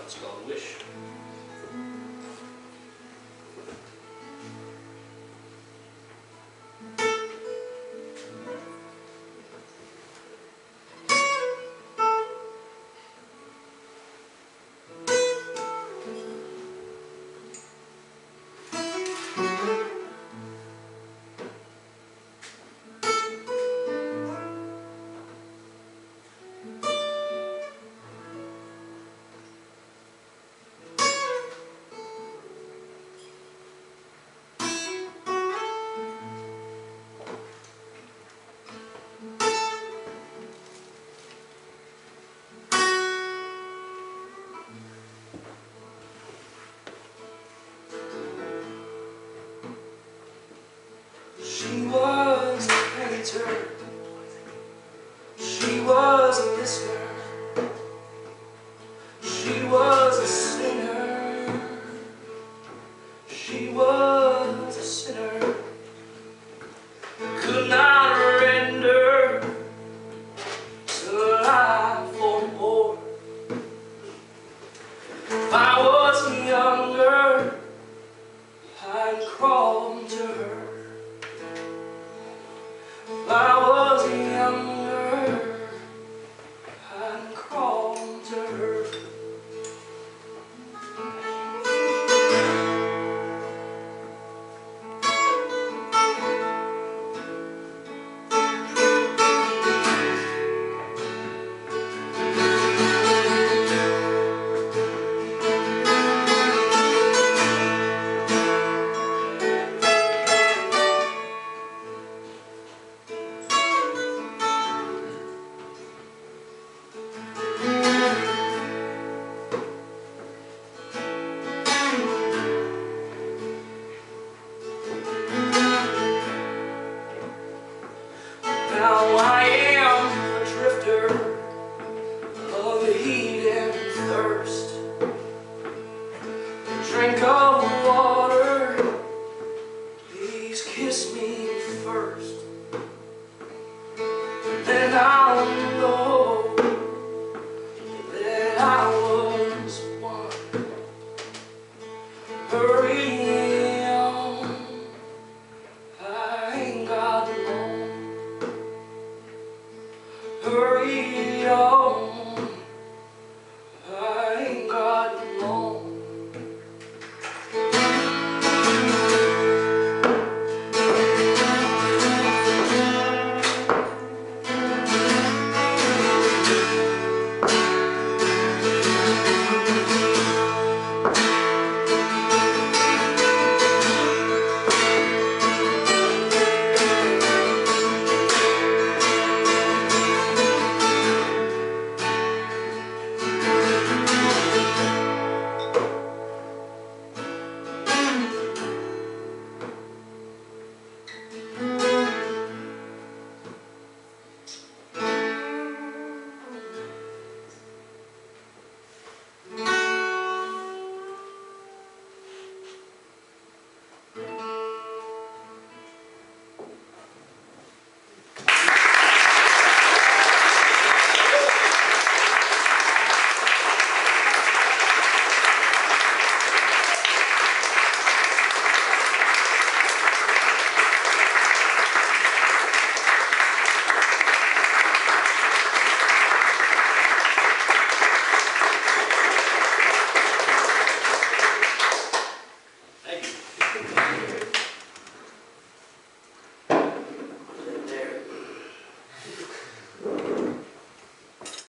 It's called Wish. She was a painter. She was a listener. She was a sinner. She was a sinner. Could not Now I am a drifter of heat and thirst. Drink of water, please kiss me first.